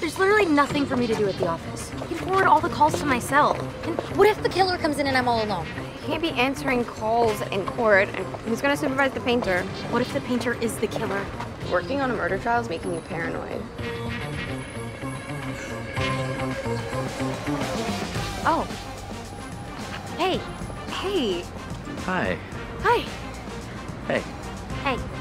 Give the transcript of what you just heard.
There's literally nothing for me to do at the office. I can forward all the calls to myself. And what if the killer comes in and I'm all alone? I can't be answering calls in court. And who's gonna supervise the painter? What if the painter is the killer? Working on a murder trial is making you paranoid. Oh. Hey. Hey. Hi. Hi. Hey. Hey.